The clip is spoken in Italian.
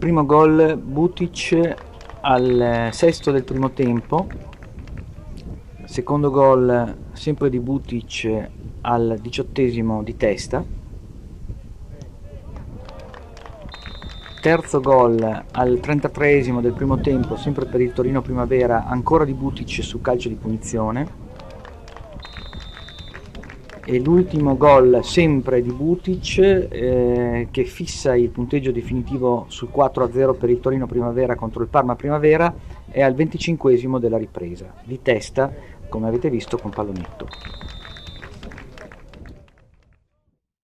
primo gol Butic al sesto del primo tempo, secondo gol sempre di Butic al diciottesimo di testa, terzo gol al 33 del primo tempo, sempre per il Torino Primavera, ancora di Butic su calcio di punizione e l'ultimo gol sempre di Butic eh, che fissa il punteggio definitivo sul 4-0 per il Torino Primavera contro il Parma Primavera è al 25 della ripresa, di testa come avete visto con pallonetto.